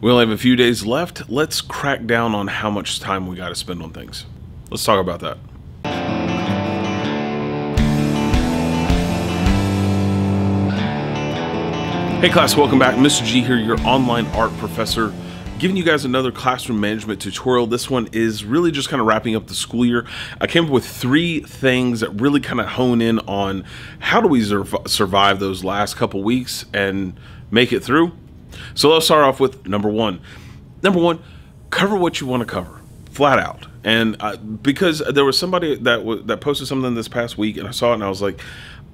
We only have a few days left. Let's crack down on how much time we got to spend on things. Let's talk about that. Hey class, welcome back. Mr. G here, your online art professor, giving you guys another classroom management tutorial. This one is really just kind of wrapping up the school year. I came up with three things that really kind of hone in on how do we survive those last couple weeks and make it through. So let's start off with number one. Number one, cover what you want to cover, flat out. And uh, because there was somebody that that posted something this past week, and I saw it, and I was like,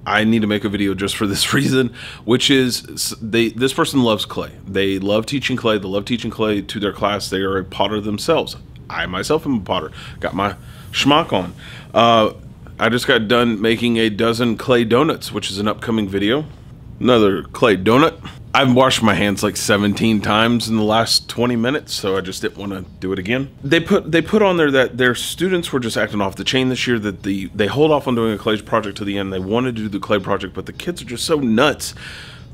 I need to make a video just for this reason, which is they this person loves clay. They love teaching clay. They love teaching clay to their class. They are a potter themselves. I myself am a potter. Got my schmuck on. Uh, I just got done making a dozen clay donuts, which is an upcoming video. Another clay donut. I've washed my hands like 17 times in the last 20 minutes, so I just didn't want to do it again. They put they put on there that their students were just acting off the chain this year. That the they hold off on doing a clay project to the end. They wanted to do the clay project, but the kids are just so nuts.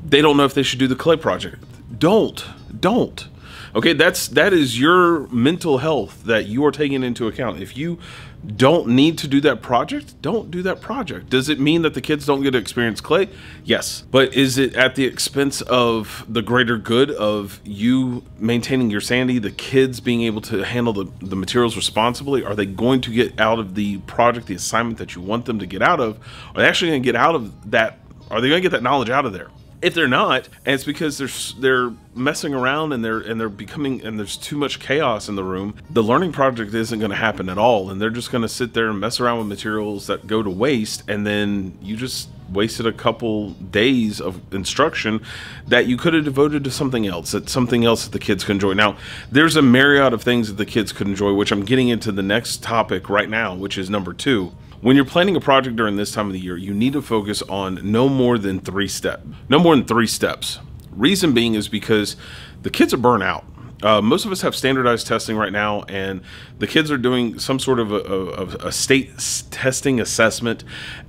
They don't know if they should do the clay project. Don't don't. Okay, that's that is your mental health that you are taking into account. If you don't need to do that project, don't do that project. Does it mean that the kids don't get to experience clay? Yes. But is it at the expense of the greater good of you maintaining your sanity, the kids being able to handle the, the materials responsibly? Are they going to get out of the project, the assignment that you want them to get out of? Are they actually going to get out of that? Are they going to get that knowledge out of there? If they're not, and it's because they're they're messing around and they're and they're becoming and there's too much chaos in the room, the learning project isn't going to happen at all, and they're just going to sit there and mess around with materials that go to waste, and then you just wasted a couple days of instruction that you could have devoted to something else, that something else that the kids could enjoy. Now, there's a myriad of things that the kids could enjoy, which I'm getting into the next topic right now, which is number two when you're planning a project during this time of the year, you need to focus on no more than three steps. No more than three steps. Reason being is because the kids are burnt out. Uh, most of us have standardized testing right now, and the kids are doing some sort of a, of a state testing assessment,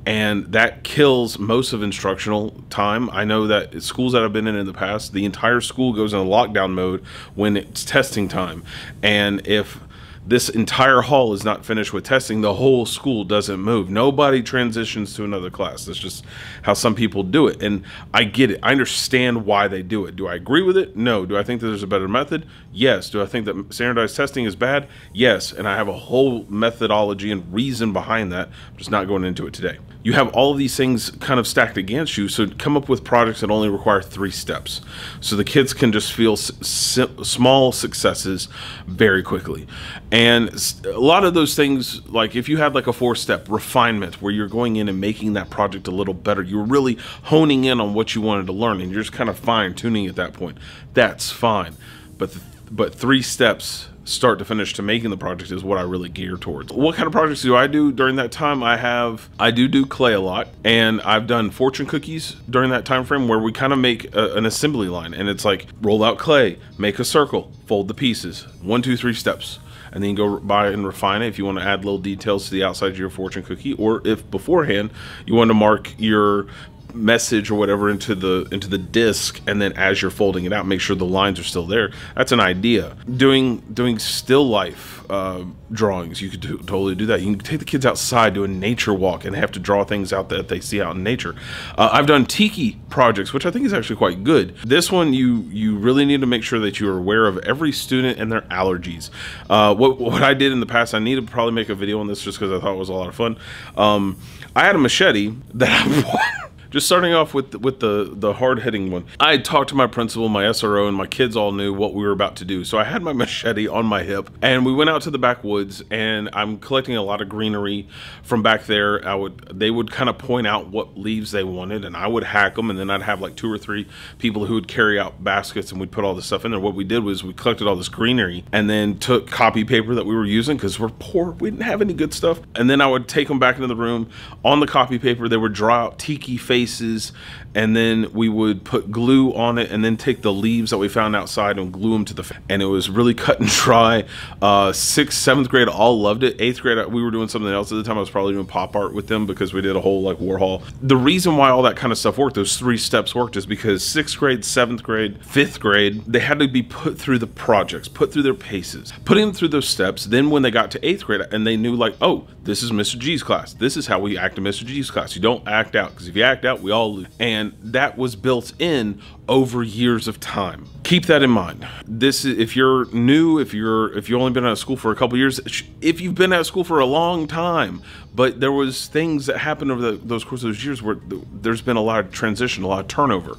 and that kills most of instructional time. I know that schools that I've been in in the past, the entire school goes in a lockdown mode when it's testing time, and if this entire hall is not finished with testing, the whole school doesn't move. Nobody transitions to another class. That's just how some people do it. And I get it. I understand why they do it. Do I agree with it? No. Do I think that there's a better method? Yes. Do I think that standardized testing is bad? Yes. And I have a whole methodology and reason behind that. I'm just not going into it today. You have all of these things kind of stacked against you. So come up with projects that only require three steps. So the kids can just feel small successes very quickly and a lot of those things, like if you had like a four step refinement where you're going in and making that project a little better, you're really honing in on what you wanted to learn and you're just kind of fine tuning at that point. That's fine. But, but three steps start to finish to making the project is what I really gear towards. What kind of projects do I do during that time? I have I do do clay a lot and I've done fortune cookies during that time frame where we kind of make a, an assembly line and it's like roll out clay, make a circle, fold the pieces, one, two, three steps and then go buy and refine it if you want to add little details to the outside of your fortune cookie or if beforehand you want to mark your message or whatever into the into the disc and then as you're folding it out make sure the lines are still there. That's an idea. Doing doing still life uh, drawings you could do, totally do that. You can take the kids outside do a nature walk and have to draw things out that they see out in nature. Uh, i've done tiki projects which i think is actually quite good. This one you you really need to make sure that you're aware of every student and their allergies. Uh, what, what i did in the past i need to probably make a video on this just because i thought it was a lot of fun. Um, i had a machete that i just starting off with with the the hard hitting one. I had talked to my principal, my SRO, and my kids all knew what we were about to do. So I had my machete on my hip, and we went out to the backwoods. And I'm collecting a lot of greenery from back there. I would they would kind of point out what leaves they wanted, and I would hack them, and then I'd have like two or three people who would carry out baskets, and we'd put all this stuff in there. What we did was we collected all this greenery, and then took copy paper that we were using because we're poor, we didn't have any good stuff, and then I would take them back into the room on the copy paper. They would draw out tiki face faces and then we would put glue on it and then take the leaves that we found outside and glue them to the and it was really cut and dry. Uh sixth seventh grade all loved it. Eighth grade we were doing something else at the time. I was probably doing pop art with them because we did a whole like warhol the reason why all that kind of stuff worked those three steps worked is because sixth grade seventh grade fifth grade they had to be put through the projects put through their paces putting them through those steps. Then when they got to eighth grade and they knew like oh this is mr g's class. This is how we act in mr g's class. You don't act out because if you act out we all lose and and that was built in over years of time. Keep that in mind. This is if you're new, if you're if you've only been out of school for a couple years, if you've been out of school for a long time, but there was things that happened over the, those course of those years where there's been a lot of transition, a lot of turnover.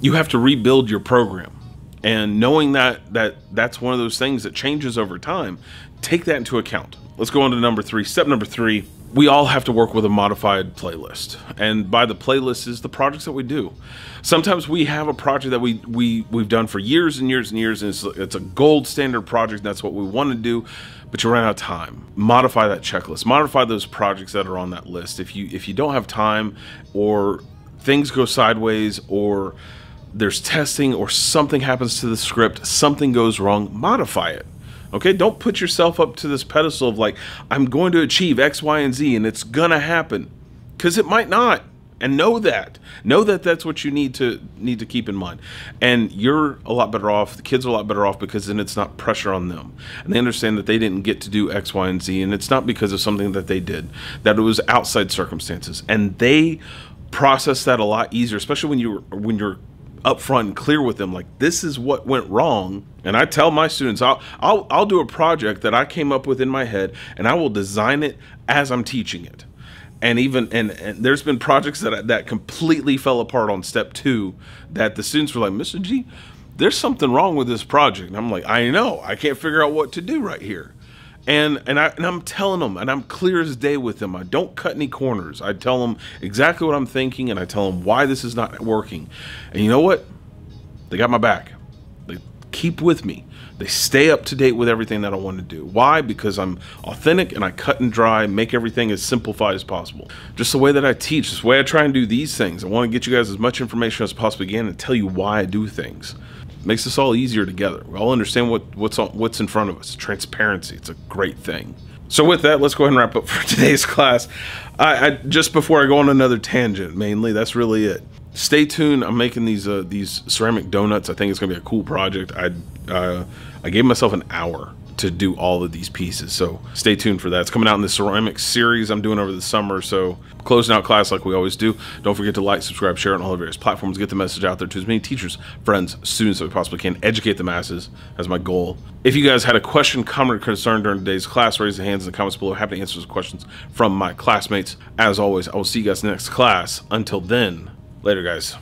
You have to rebuild your program. And knowing that that that's one of those things that changes over time, take that into account. Let's go on to number 3. Step number 3 we all have to work with a modified playlist. And by the playlist is the projects that we do. Sometimes we have a project that we, we we've done for years and years and years and it's, it's a gold standard project that's what we want to do but you run out of time. Modify that checklist. Modify those projects that are on that list. If you if you don't have time or things go sideways or there's testing or something happens to the script something goes wrong modify it Okay, don't put yourself up to this pedestal of like, I'm going to achieve X, Y, and Z and it's gonna happen. Because it might not. And know that. Know that that's what you need to need to keep in mind. And you're a lot better off, the kids are a lot better off because then it's not pressure on them. And they understand that they didn't get to do X, Y, and Z, and it's not because of something that they did, that it was outside circumstances. And they process that a lot easier, especially when you're when you're upfront and clear with them like this is what went wrong. And i tell my students I'll, I'll i'll do a project that i came up with in my head and i will design it as i'm teaching it. And even and, and there's been projects that that completely fell apart on step two that the students were like mr g there's something wrong with this project. And i'm like i know. I can't figure out what to do right here and and I and I'm telling them, and I'm clear as day with them. I don't cut any corners. I tell them exactly what I'm thinking, and I tell them why this is not working. And you know what? They got my back. They keep with me. They stay up to date with everything that I want to do. Why? Because I'm authentic and I cut and dry, make everything as simplified as possible. Just the way that I teach, just the way I try and do these things. I want to get you guys as much information as possible again and tell you why I do things makes us all easier together. We all understand what what's on, what's in front of us. Transparency, it's a great thing. So with that, let's go ahead and wrap up for today's class. I, I just before I go on another tangent, mainly that's really it. Stay tuned. I'm making these uh, these ceramic donuts. I think it's gonna be a cool project. I uh, I gave myself an hour to do all of these pieces. So stay tuned for that. It's coming out in the ceramic series I'm doing over the summer. So closing out class like we always do. Don't forget to like, subscribe, share on all the various platforms. Get the message out there to as many teachers, friends, students as we possibly can. Educate the masses as my goal. If you guys had a question, comment, or concern during today's class, raise the hands in the comments below. Happy to answer those questions from my classmates. As always, I will see you guys next class. Until then, later guys.